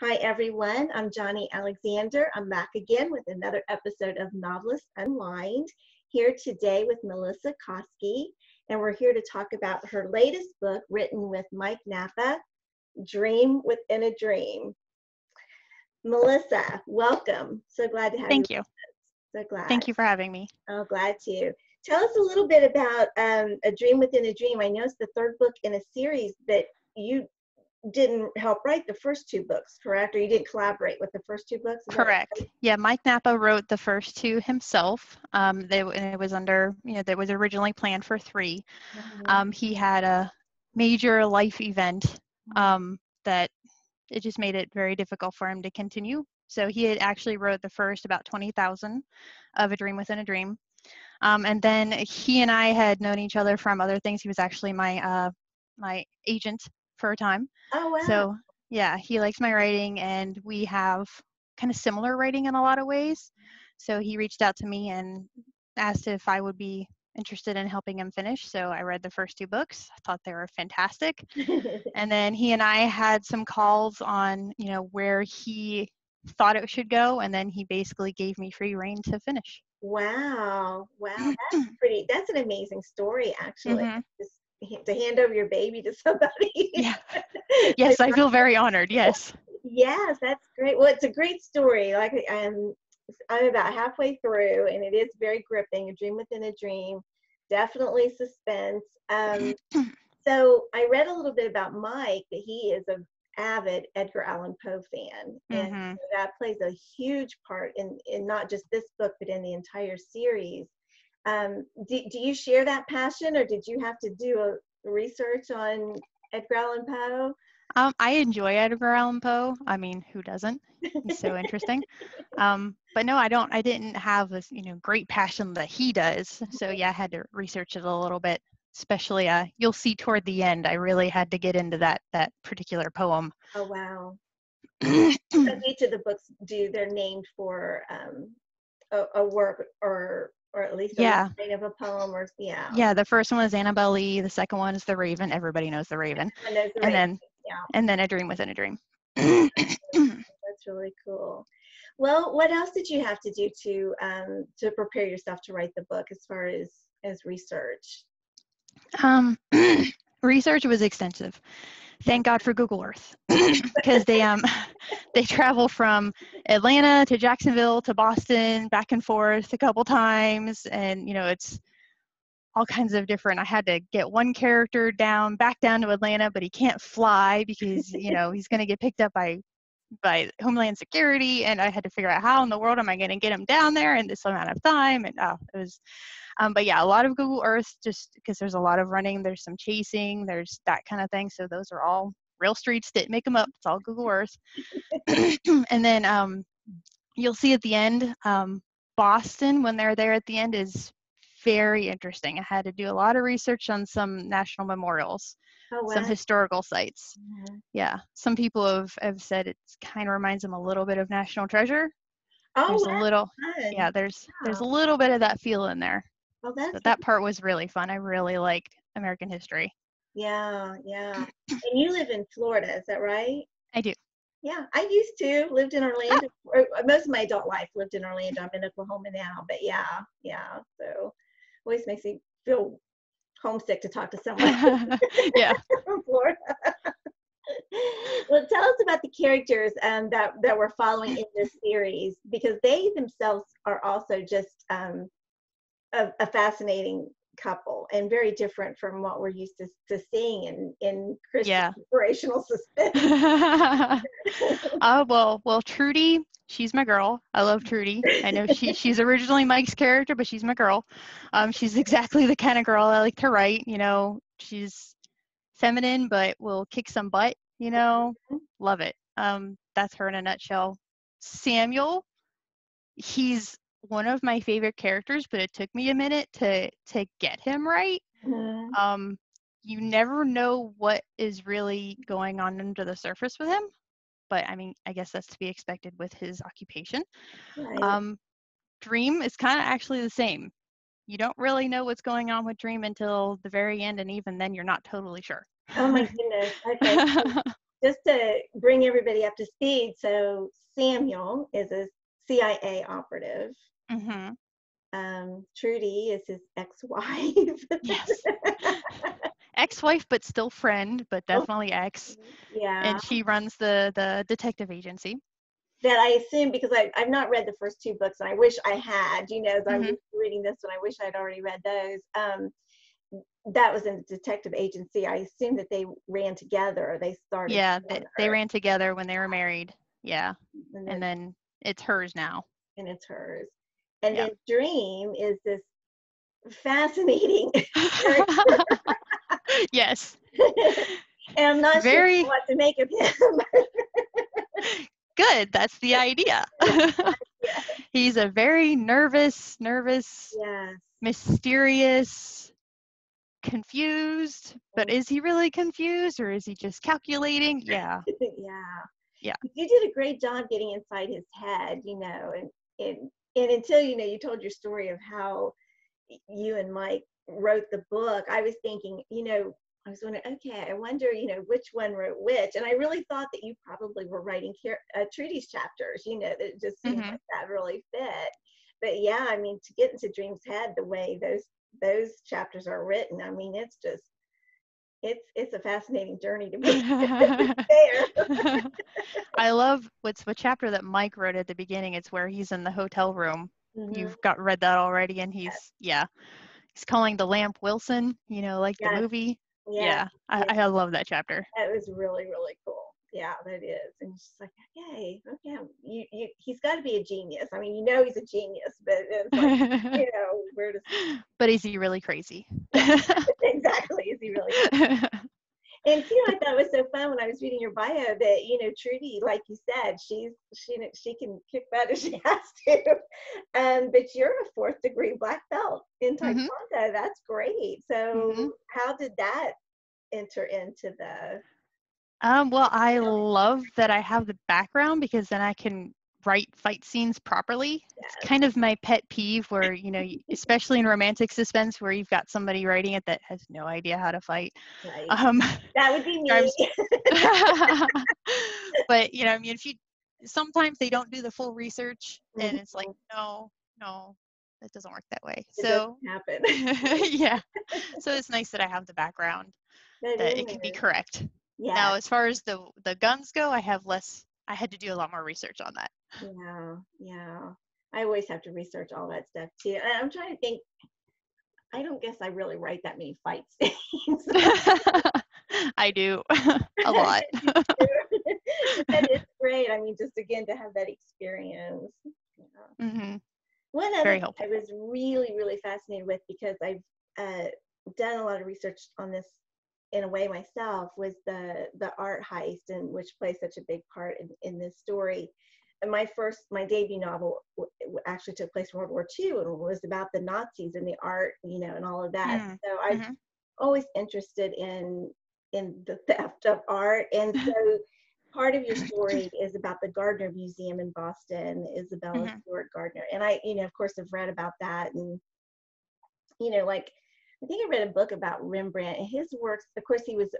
Hi, everyone. I'm Johnnie Alexander. I'm back again with another episode of Novelist Unwind, here today with Melissa Kosci. And we're here to talk about her latest book written with Mike Nappa, Dream Within a Dream. Melissa, welcome. So glad to have you. Thank you. you. So glad. Thank you for having me. Oh, glad to. Tell us a little bit about um, A Dream Within a Dream. I know it's the third book in a series that you didn't help write the first two books, correct? Or you didn't collaborate with the first two books? Correct. right? Yeah, Mike Nappa wrote the first two himself. Um, they, and it was under, you know, that was originally planned for 3 Mhm. Um, he had a major life event um, that it just made it very difficult for him to continue. So he had actually wrote the first about 20,000 of A Dream Within a Dream. Um, and then he and I had known each other from other things. He was actually my uh, my agent for a time. oh, wow. So yeah, he likes my writing, and we have kind of similar writing in a lot of ways. So he reached out to me and asked if I would be interested in helping him finish. So I read the first two books. I thought they were fantastic. And then he and I had some calls on, you know, where he thought it should go, and then he basically gave me free reign to finish. wow. Wow. That's pretty, that's an amazing story, actually. Mhm. Just to hand over your baby to somebody. Yeah. Yes, I feel very honored. Yes. Yes, that's great. Well, it's a great story. Like I'm, I'm about halfway through, and it is very gripping. A dream within a dream, definitely suspense. Um, so I read a little bit about Mike that he is a avid Edgar Allan Poe fan, and Mhm. that plays a huge part in in not just this book, but in the entire series. Um, do, do you share that passion, or did you have to do a research on Edgar Allan Poe? Um, I enjoy Edgar Allan Poe. I mean, who doesn't? He's so interesting. Um, but no, I don't. I didn't have this, you know, great passion that he does. So yeah, I had to research it a little bit. Especially, uh, you'll see toward the end, I really had to get into that that particular poem. Oh wow. Each of the books do they're named for um, a, a work or or at least Yeah. of a poem or yeah. yeah, the first one was Annabel Lee. The second one is The Raven. Everybody knows The Raven. And, the And Raven. then yeah, and then A Dream Within a Dream. that's really cool. Well, what else did you have to do to um, to prepare yourself to write the book as far as as research? Um, research was extensive. Thank God for Google Earth because they um they travel from Atlanta to Jacksonville to Boston back and forth a couple times, and you know it's all kinds of different. I had to get one character down back down to Atlanta, but he can't fly because you know he's going to get picked up by by Homeland Security, and I had to figure out how in the world am I going to get him down there in this amount of time, and oh, it was um, but yeah, a lot of Google Earth just because there's a lot of running, there's some chasing, there's that kind of thing. So those are all real streets. Didn't make them up. It's all Google Earth. and then um, you'll see at the end, um, Boston when they're there at the end is very interesting. I had to do a lot of research on some national memorials, Oh wow. some historical sites. Mhm. Yeah, some people have, have said it kind of reminds them a little bit of National Treasure. Oh, There's a little, yeah, there's there's a little bit of that feel in there. Oh, that's But that part was really fun. I really liked American history. yeah, yeah. and you live in Florida, is that right? I do. Yeah, I used to lived in Orlando. or uh, most of my adult life lived in Orlando. I'm in Oklahoma now, but yeah, yeah. So always makes me feel homesick to talk to someone yeah. from Florida. well, tell us about the characters um, that that we're following in this series because they themselves are also just um, a, a fascinating couple and very different from what we're used to, to seeing in in Christian Yeah. inspirational suspense. uh, well, well, Trudi, she's my girl. I love Trudi. I know she she's originally Mike's character, but she's my girl. Um, she's exactly the kind of girl I like to write. You know, she's feminine, but will kick some butt. You know, love it. Um, that's her in a nutshell. Samuel, he's one of my favorite characters, but it took me a minute to to get him right. Mhm. um, you never know what is really going on under the surface with him. But I mean, I guess that's to be expected with his occupation. Right. Um, Dream is kind of actually the same. You don't really know what's going on with Dream until the very end, and even then, you're not totally sure. oh my goodness. Okay. just to bring everybody up to speed, so Samuel is a CIA operative. hmm Um, Trudi is his ex-wife. Yes. Ex-wife, but still friend, but Oh. definitely ex. yeah. And she runs the the detective agency. that I assume because I, I've not read the first two books and I wish I had, you know, as I was reading this one, I wish I'd already read those. Um, that was in the detective agency. I assume that they ran together. They started. Yeah, they, they ran together when they were married. Yeah, and, and then, then it's hers now. and it's hers. And Yeah. then Dream is this fascinating. yes, and I'm not Very- sure what to make of him. good. That's the idea. He's a very nervous, nervous, yes. mysterious, confused. But mm-hmm. is he really confused or is he just calculating? Yeah. yeah. Yeah. You did a great job getting inside his head, you know, and and and until you know you told your story of how you and Mike wrote the book, I was thinking, you know, I was wondering, okay, I wonder, you know, which one wrote which, and I really thought that you probably were writing Car- uh, Trudi's chapters, you know, that just seemed Mhm. like that really fit. But yeah, I mean, to get into Dream's head the way those those chapters are written, I mean, it's just it's it's a fascinating journey to be there. I love what's the chapter that Mike wrote at the beginning. It's where he's in the hotel room. Mhm. You've got read that already, and he's yeah, he's calling the lamp Wilson. You know, like Yes. the movie. yeah, Yeah, I, I love that chapter. that was really really cool. Yeah, that is, and she's like, okay, okay, you, you, he's got to be a genius. I mean, you know, he's a genius, but it's like, you know, where does but is he really crazy? exactly is he really? And you know, I thought it was so fun when I was reading your bio that you know, Trudi, like you said, she's she she can kick butt if she has to. Um, but you're a fourth degree black belt in Mhm. Taekwondo. That's great. So Mhm. how did that enter into the? Um, well, I love that I have the background because then I can write fight scenes properly. It's kind of my pet peeve where, you know, especially in romantic suspense where you've got somebody writing it that has no idea how to fight. Like, Um, that would be me. but, you know, I mean, if you sometimes they don't do the full research and it's like, no, no, that doesn't work that way. It So, happen. yeah. So it's nice that I have the background that it can be correct. Yeah. Now, as far as the the guns go, I have less. I had to do a lot more research on that. Yeah, yeah. I always have to research all that stuff too. And I'm trying to think. I don't guess I really write that many fight scenes. I do a lot. that is great. I mean, just again to have that experience. Yeah. hmm One other Very helpful. I was really, really fascinated with because I've uh, done a lot of research on this in a way myself was the the art heist and which plays such a big part in, in this story. And my first, my debut novel actually took place in World War II and was about the Nazis and the art, you know, and all of that. Mm, So I'm mhm. always interested in in the theft of art, and so part of your story is about the Gardner Museum in Boston, Isabella Mhm. Stewart Gardner, and I, you know, of course, have read about that, and you know, like I think I read a book about Rembrandt and his works. Of course, he was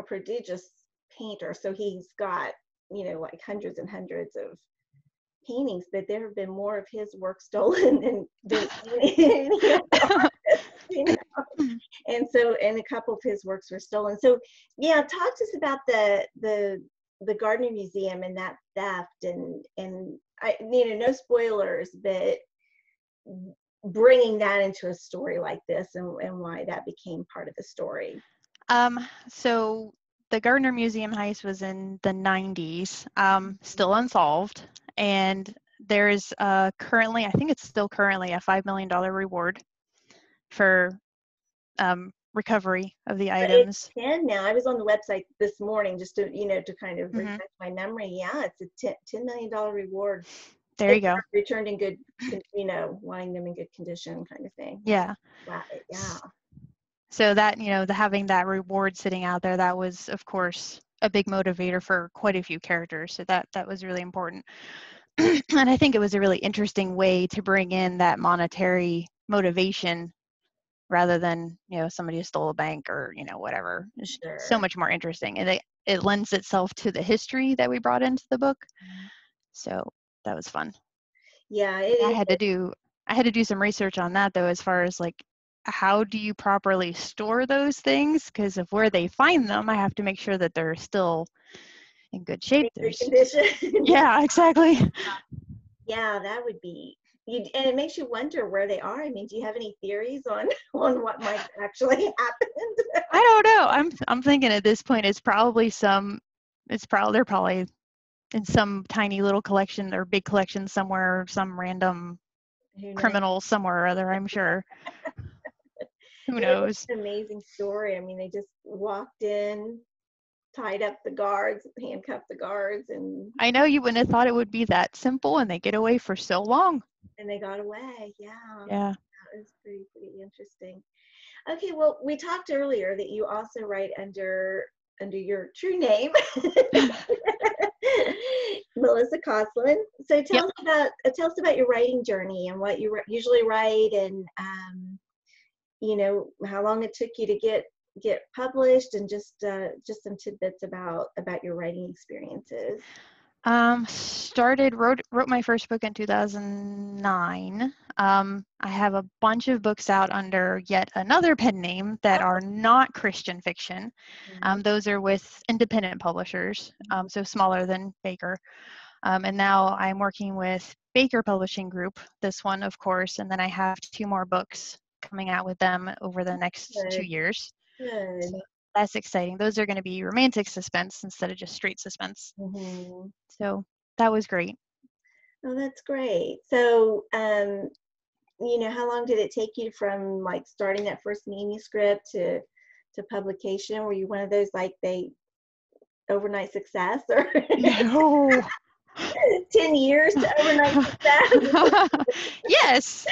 a prodigious painter, so he's got you know like hundreds and hundreds of paintings, but there have been more of his work stolen than, than any you know. And so, and a couple of his works were stolen. So, yeah, talk to us about the the the Gardner Museum and that theft, and and I, you know, no spoilers, but bringing that into a story like this and, and why that became part of the story. Um, so the Gardner Museum heist was in the 90s, um, still unsolved, and there's uh, currently, I think it's still currently a $5 million reward for um, recovery of the But items. It's 10 now. I was on the website this morning just to, you know, to kind of Mhm. refresh my memory. Yeah, it's a 10, $10 million reward. There you go. Returned in good, you know, wanting them in good condition kind of thing. Yeah. Wow. Yeah. So that, you know, the having that reward sitting out there, that was, of course, a big motivator for quite a few characters. So that that was really important. and I think it was a really interesting way to bring in that monetary motivation rather than, you know, somebody who stole a bank or, you know, whatever. It's so much more interesting. And they it lends itself to the history that we brought into the book. Mm-hmm. So that was fun. Yeah, it I had to do I had to do some research on that though, as far as like how do you properly store those things? Because of where they find them, I have to make sure that they're still in good shape. good There's condition. yeah, exactly. yeah, that would be. You, and it makes you wonder where they are. I mean, do you have any theories on on what might actually happen? I don't know. I'm I'm thinking at this point it's probably some it's probably they're probably in some tiny little collection or big collection somewhere, some random criminal somewhere or other, I'm sure. Who knows? amazing story. I mean, they just walked in, tied up the guards, handcuffed the guards, and I know you wouldn't have thought it would be that simple and they get away for so long. and they got away. Yeah, Yeah. that was pretty pretty interesting. Okay, well, we talked earlier that you also write under under your true name, Melissa Koslin. So tell us about uh, tell us about your writing journey and what you ri- usually write, and um, you know how long it took you to get get published, and just uh, just some tidbits about about your writing experiences. Um, started wrote wrote my first book in 2009. Um, I have a bunch of books out under yet another pen name that are not Christian fiction. Um, those are with independent publishers, um, so smaller than Baker. Um, and now I'm working with Baker Publishing Group, this one, of course, and then I have two more books coming out with them over the next two years. Good. So that's exciting. Those are going to be romantic suspense instead of just straight suspense. Mhm. So that was great. Oh, that's great. So, um, you know, how long did it take you from like starting that first manuscript to to publication? Were you one of those like they overnight success or No. 10 years to overnight success? yes.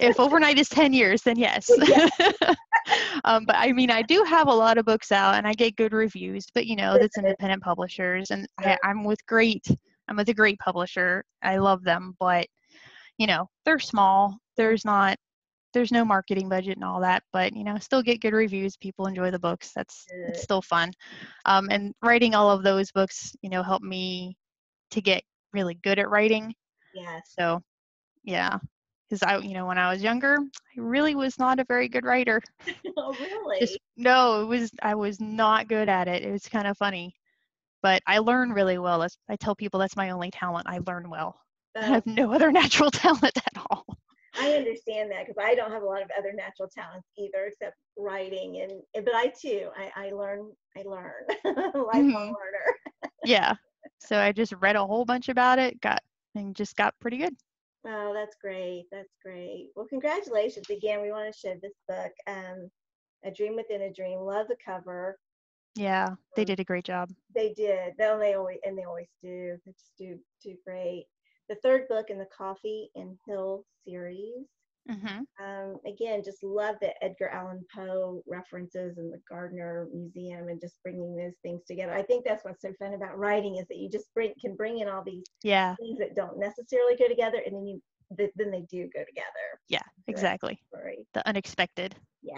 If overnight is 10 years, then yes. um, but I mean, I do have a lot of books out and I get good reviews, but you know, that's independent publishers and I, I'm with great, I'm with a great publisher. I love them, but you know, they're small. There's not, there's no marketing budget and all that, but you know, still get good reviews. People enjoy the books. That's, it's still fun. Um, and writing all of those books, you know, helped me to get really good at writing. Yeah. So, yeah, because I, you know, when I was younger, I really was not a very good writer. Oh, really? Just no, it was I was not good at it. It was kind of funny, but I learn really well. That's, I tell people that's my only talent. I learn well. I have no other natural talent at all. I understand that because I don't have a lot of other natural talents either, except writing. And but I too, I, I learn, I learn, lifelong Mhm. learner. Yeah. So I just read a whole bunch about it, got and just got pretty good. Oh, that's great. That's great. Well, congratulations again. We want to show this book, um, A Dream Within a Dream. Love the cover. Yeah, they Um, did a great job. They did. They always and they always do. They just do do great. The third book in the Coffey and Hill series. Hmm Um, again, just love the Edgar Allan Poe references and the Gardner Museum and just bringing those things together. I think that's what's so fun about writing is that you just bring can bring in all these Yeah, things that don't necessarily go together, and then you th- then they do go together. yeah, exactly. The unexpected. Yeah.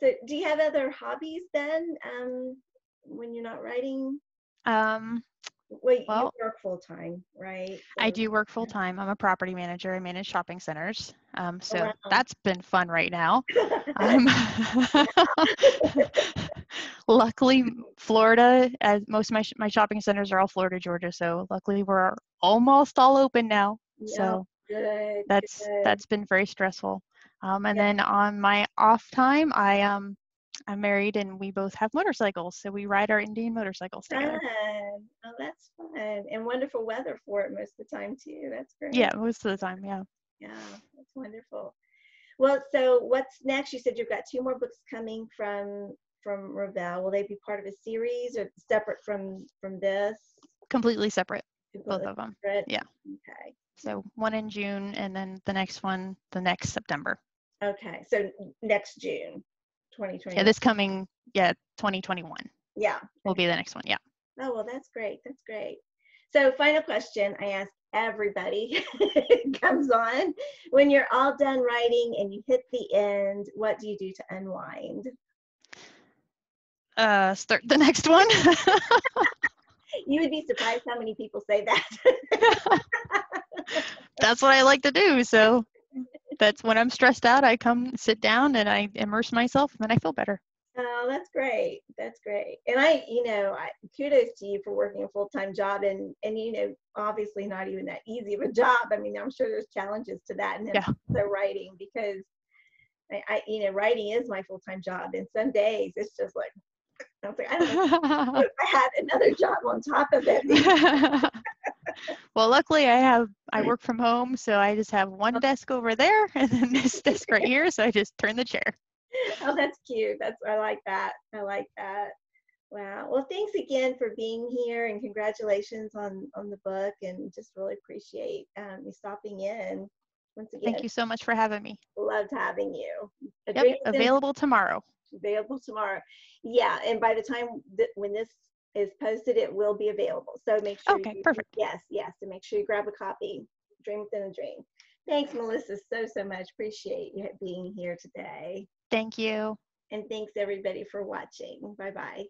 So, do you have other hobbies then um, when you're not writing? Um, Well, Well- you work full time, right? I do work full time. I'm a property manager. I manage shopping centers. Um, so wow. that's been fun right now. Um, luckily, Florida, as most of my, sh- my shopping centers are all Florida, Georgia. So luckily, we're almost all open now. Yeah, So good. that's good. that's been very stressful. Um, and Yeah. then on my off time, I um I'm married and we both have motorcycles, so we ride our Indian motorcycles together. fun. Oh, that's fun and wonderful weather for it most of the time too. That's great. Yeah, most of the time. Yeah. Yeah, that's wonderful. Well, so what's next? You said you've got two more books coming from from Revell. Will they be part of a series or separate from from this? Completely separate, both of them. separate? yeah. Okay. So one in June and then the next one the next September. Okay. So next June, 2020. Yeah, this coming yeah 2021 Yeah. will be the next one. Yeah. Oh, well, that's great. That's great. So, final question I ask everybody comes on. When you're all done writing and you hit the end, what do you do to unwind? Uh, start the next one. you would be surprised how many people say that. that's what I like to do. So that's when I'm stressed out, I come sit down and I immerse myself and then I feel better. Oh, that's great. That's great. And I, you know, I, kudos to you for working a full time job and and you know, obviously not even that easy of a job. I mean, I'm sure there's challenges to that, and then Yeah. also writing because I, I, you know, writing is my full time job, and some days it's just like I was like, I don't know if I had another job on top of it. well, luckily I have I work from home, so I just have one desk over there and then this desk right here. So I just turn the chair. oh, that's cute. That's I like that. I like that. Wow. Well, thanks again for being here, and congratulations on on the book. And just really appreciate um, you stopping in. Once again, Thank you so much for having me. loved having you. Yep, available tomorrow. available tomorrow. Yeah, and by the time that when this is posted, it will be available. So make sure. Okay, you, perfect. Yes, yes. So make sure you grab a copy. Dream within a dream. Thanks, Melissa, so so much. Appreciate you being here today. Thank you. And thanks everybody for watching. Bye bye.